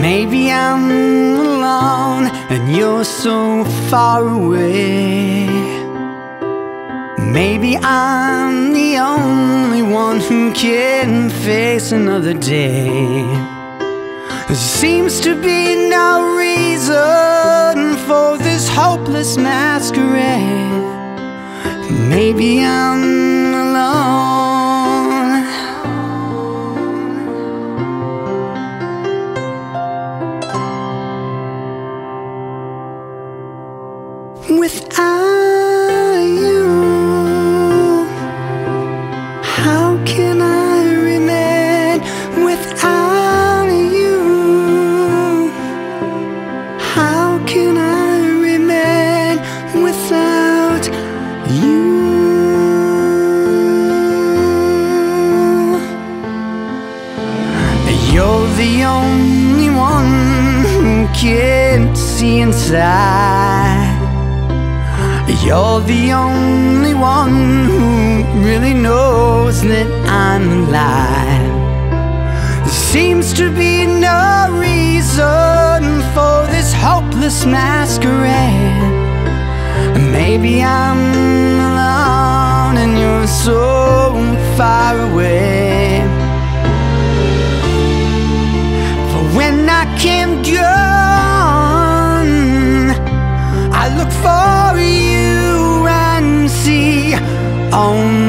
Maybe I'm alone and you're so far away. Maybe I'm the only one who can face another day. There seems to be no reason for this hopeless masquerade. Maybe I'm Without you, how can I remain without you? How can I remain without you? You're the only one who can see inside. You're the only one who really knows that I'm alive. There seems to be no reason for this hopeless masquerade. Maybe I'm alone and you're so I